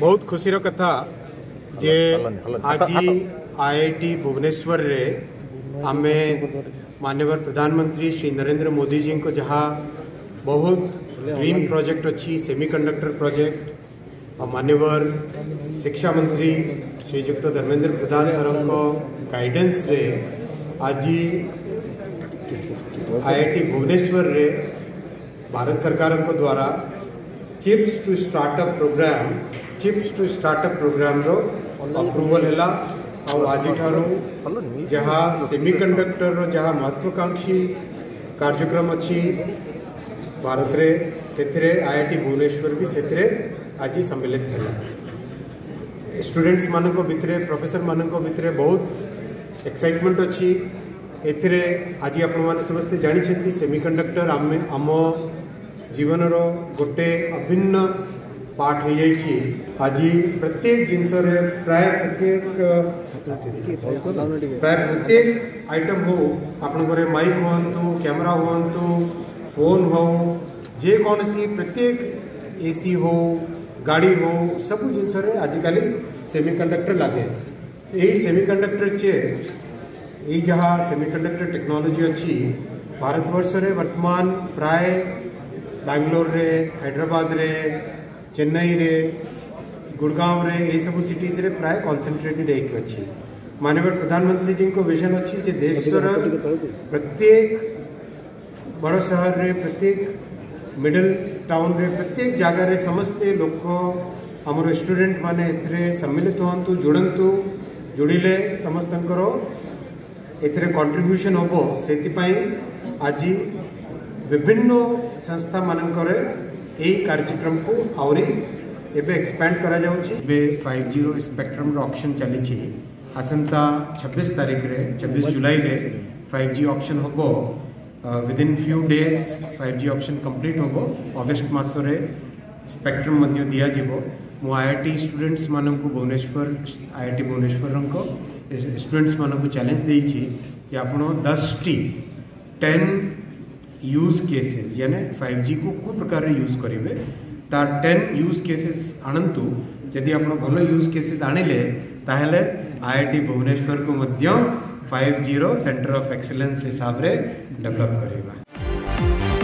बहुत खुशी कथा जे आज आई आई टी भुवनेश्वर रे आम मानव प्रधानमंत्री श्री नरेंद्र मोदी जी को जहाँ बहुत ड्रीम प्रोजेक्ट अच्छी सेमीकंडक्टर प्रोजेक्ट और मानवर शिक्षा मंत्री श्रीजुक्त धर्मेंद्र प्रधान सर गाइडेंस रे आज टी भुवनेश्वर रे भारत सरकार को द्वारा chips to startup program chips to startup program row approval हला आ आज जहाँ सेमिकंडक्टर रो जहाँ महत्वाकांक्षी कार्यक्रम अच्छी भारत रे से आई आई टी भुवनेश्वर भी से आज सम्मिलित है स्टूडेंट्स मान भाई प्रफेसर मान बहुत एक्साइटमेंट अच्छी एज आपे जानते सेमिकंडक्टर आम आम जीवन रो गोटे अभिन्न हो आज प्रत्येक जिनस प्राय प्रत्येक प्राय प्रत्येक आइटम हो आप माइक हूँ कैमेरा हूँ फोन हो जे कौन सी प्रत्येक एसी हो गाड़ी हो सब जिनस आजिकल सेमिकंडक्टर लगे यही सेमिकंडक्टर चिप्स यही जहाँ सेमिकंडक्टर टेक्नोलोजी अच्छी भारतवर्ष रे वर्तमान प्राय बांग्लोर रे हैदराबाद रे चेन्नई रे गुड़गाम रे ये सब सिटीज रे प्राय कंसंट्रेटेड एक अच्छे मानव प्रधानमंत्री जी को विजन अच्छी जे देश प्रत्येक बड़ शहर रे प्रत्येक मिडिल टाउन रे प्रत्येक जगह रे समस्ते लोक आम स्टूडेंट मैंने सम्मिलित हूँ जोड़ू जोड़े समस्त कंट्रीब्यूशन हम से आज विभिन्न संस्था मानक कार्यक्रम को आवरी एक्सपैंड कर फाइव जी रपेक्ट्रम रक्शन चली आसंता छब्बीस तारीख में छब्बीस जुलाई रे फाइव जी अक्शन हम few days five G auction complete हम अगस्ट मसपेक्ट्रम दिज्व मु आई आई टी स्टूडेंट्स मान Bhubaneswar I I T Bhubaneswar students मान चैलेंज दे आप दस टी टेन यूज केसेस यानी जी को कौ प्रकार यूज करेंगे तार टेन यूज केसेस आनतु यदि आप भल यूज केसेस आई ताहले टी भुवनेश्वर को मध्य जी रो सेंटर ऑफ एक्सीलेंस हिसाब से डेवलप करेगा